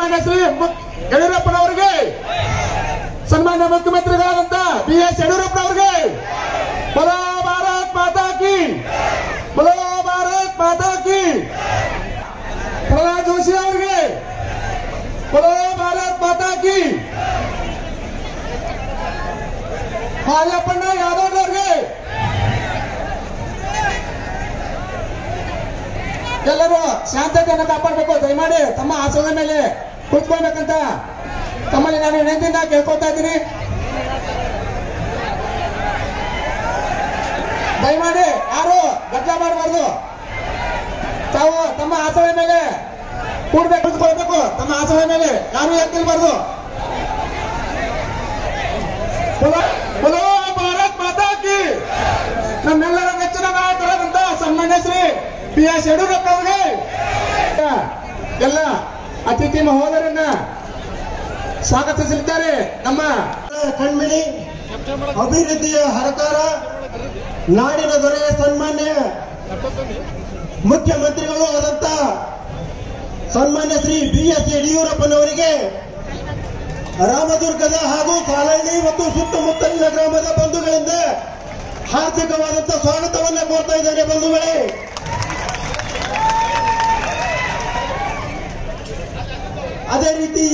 ಸನ್ಮಾನ್ಯ ಶ್ರೀ ಮು- ಯಡಿಯೂರಪ್ಪನವರಿಗೆ ಸನ್ಮಾನ್ಯ ಮುಖ್ಯಮಂತ್ರಿಗಳಾದಂತ ಬಿ ಎಸ್ ಯಡಿಯೂರಪ್ಪನವರಿಗೆ ಬಲೋ ಭಾರತ್ ಮಾತಾ ಕಿ, ಬಲೋ ಭಾರತ್ ಮಾತಾ ಕಿ. ಪ್ರಹ್ಲಾದ್ ಜೋಶಿ ಅವರಿಗೆ, ಬಲೋ ಭಾರತ್ ಮಾತಾ ಕಿ. ಮಾಯಪ್ಪಣ್ಣ ಯಾದವ್ ಅವ್ರಿಗೆ. ಎಲ್ಲರೂ ಶಾಂತತೆಯನ್ನು ಕಾಪಾಡಬೇಕು. ದಯಮಾಡಿ ತಮ್ಮ ಆಸನದ ಮೇಲೆ ಕುಳಿತುಕೊಳ್ಬೇಕಂತ ತಮ್ಮಲ್ಲಿ ನಾನು ವಿನಂತಿಯಿಂದ ಕೇಳ್ಕೊತಾ ಇದ್ದೀನಿ. ದಯಮಾಡಿ, ಯಾರು ಗದ್ದಲ ಮಾಡಬಾರ್ದು? ತಾವು ತಮ್ಮ ಆಸನದ ಮೇಲೆ ಕೂಡ್ಬೇಕು, ಕೂತ್ಕೊಳ್ಬೇಕು. ತಮ್ಮ ಆಸನದ ಮೇಲೆ ಯಾರು ಎತ್ತಿಲ್ಬಾರ್ದು ಬಲೋ ಭಾರತ್ ಮಾತಾ ಕಿ! ನಮ್ಮೆಲ್ಲರ ನೆಚ್ಚಿನ ನಾಯಕರಾದಂತ ಸನ್ಮಾನ್ಯ ಶ್ರೀ ಪಿ ಎಸ್ ಯಡಿಯೂರಪ್ಪ ಅವರಿಗೆ. ಎಲ್ಲ ಅತಿಥಿ ಮಹೋದರನ್ನ ಸ್ವಾಗತಿಸಲಿದ್ದಾರೆ. ನಮ್ಮ ಕಣ್ಮಿಣಿ ಅಭಿವೃದ್ಧಿಯ ಹರಕಾರ ನಾಡಿನ ದೊರೆ ಸನ್ಮಾನ್ಯ ಮುಖ್ಯಮಂತ್ರಿಗಳು ಆದಂತ ಸನ್ಮಾನ್ಯ ಶ್ರೀ ಬಿ ಎಸ್ ಯಡಿಯೂರಪ್ಪನವರಿಗೆ ರಾಮದುರ್ಗದ ಹಾಗೂ ಕಾಲಹಳ್ಳಿ ಮತ್ತು ಸುತ್ತಮುತ್ತಲಿನ ಗ್ರಾಮದ ಬಂಧುಗಳಿಂದ ಹಾರ್ದಿಕವಾದಂತಹ ಸ್ವಾಗತವನ್ನ ಕೋರ್ತಾ ಇದ್ದಾರೆ ಬಂಧುಗಳೇ. ಅದೇ ರೀತಿ